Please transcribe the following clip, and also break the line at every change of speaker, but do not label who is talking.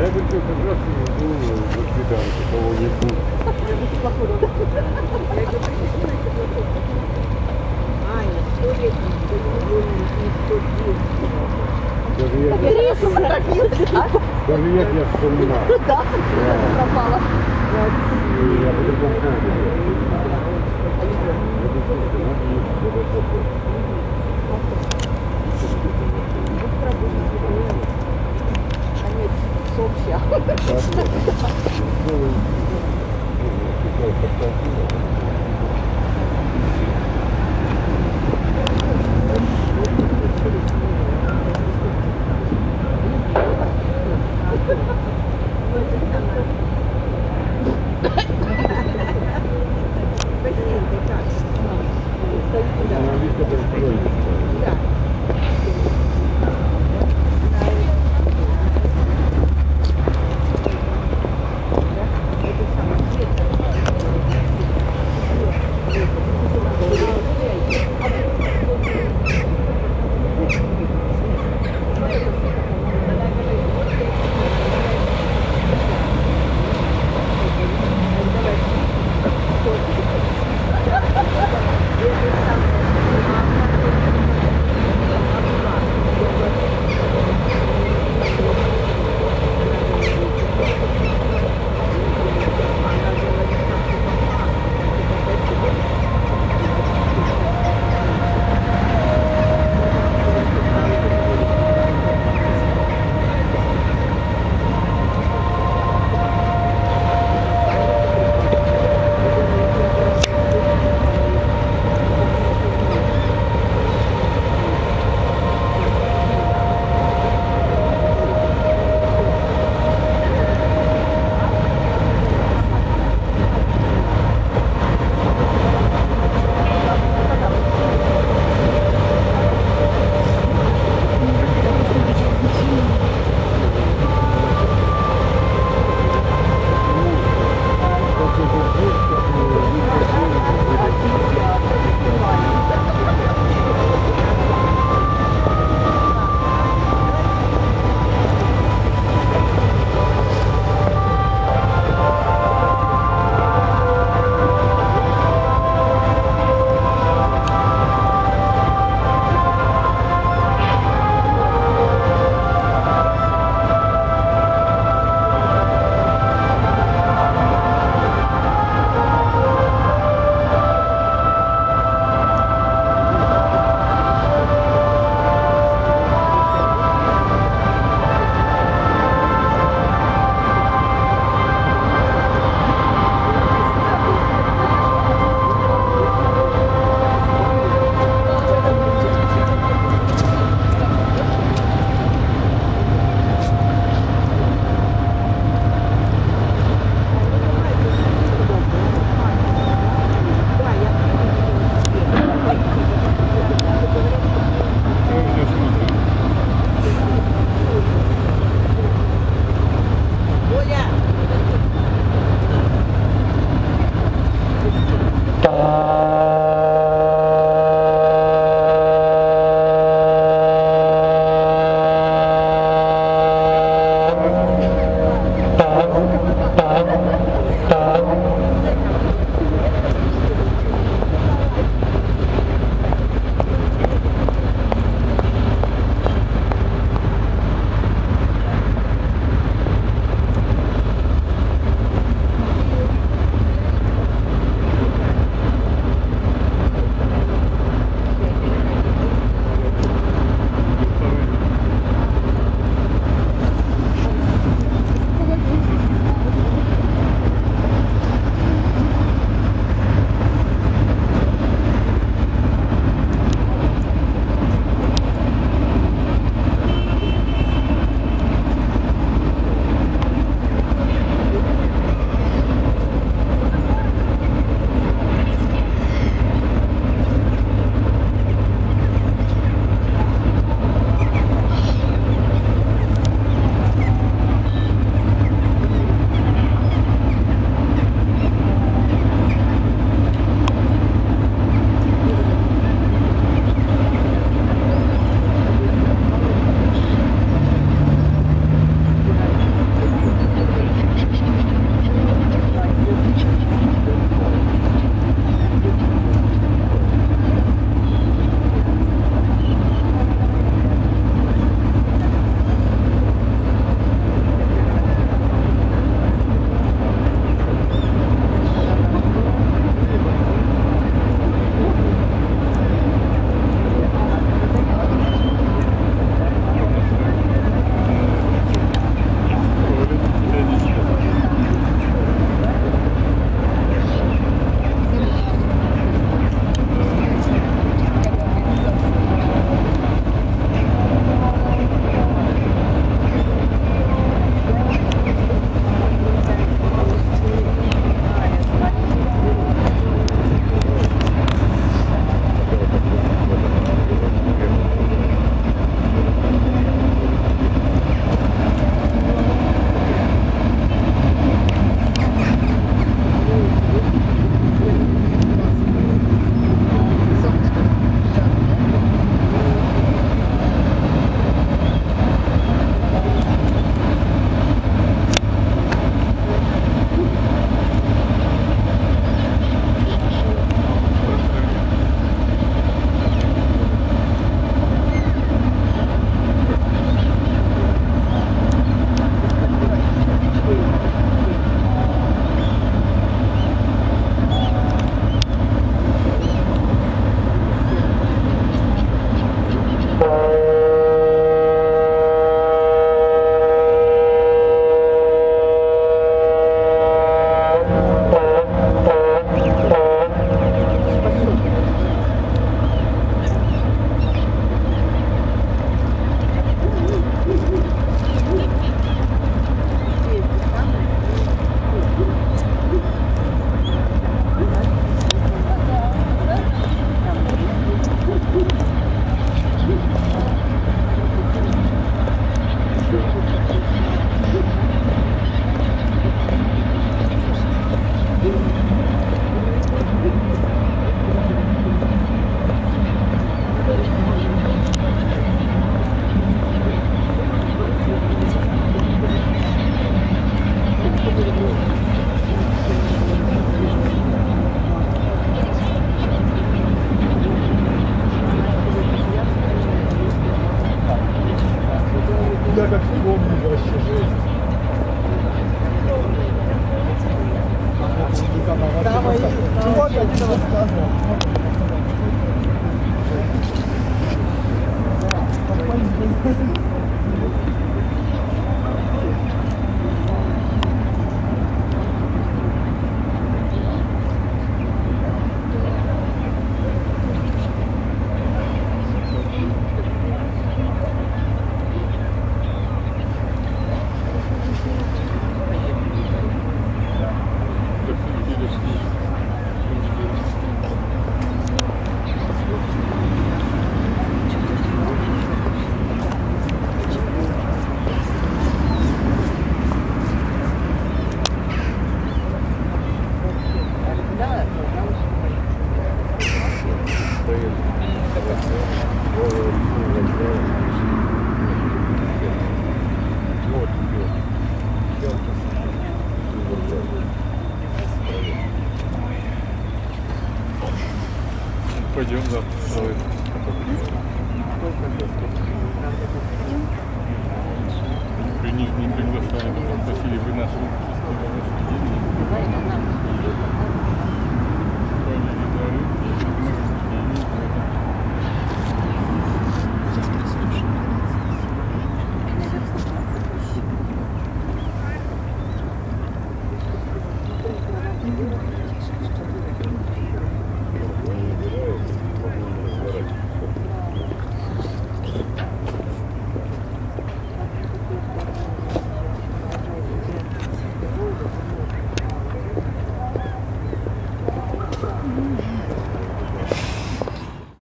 А я бы как раз ну, воспитанки, кого-нибудь.
Аня, сто лет не
Даже я, даже я тебя вспоминаю.
Да, пропала.
Я по-другому помню сообща. Спасибо. Просто, ну, есть, это
Пойдем завтра. При них не приглашали, попросили вы наши
Thank